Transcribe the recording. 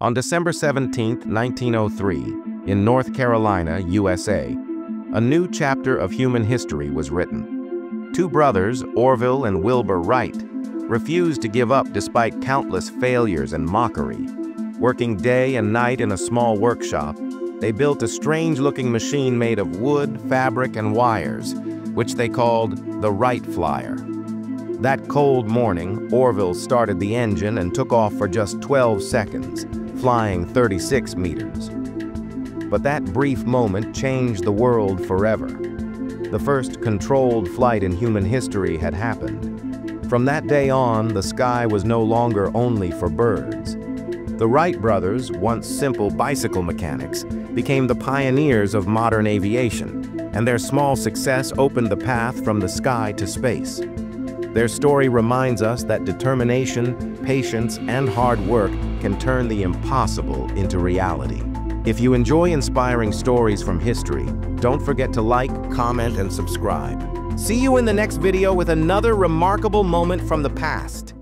On December 17, 1903, in North Carolina, USA, a new chapter of human history was written. Two brothers, Orville and Wilbur Wright, refused to give up despite countless failures and mockery. Working day and night in a small workshop, they built a strange-looking machine made of wood, fabric, and wires, which they called the Wright Flyer. That cold morning, Orville started the engine and took off for just 12 seconds, flying 36 meters. But that brief moment changed the world forever. The first controlled flight in human history had happened. From that day on, the sky was no longer only for birds. The Wright brothers, once simple bicycle mechanics, became the pioneers of modern aviation, and their small success opened the path from the sky to space. Their story reminds us that determination, patience, and hard work can turn the impossible into reality. If you enjoy inspiring stories from history, don't forget to like, comment, and subscribe. See you in the next video with another remarkable moment from the past.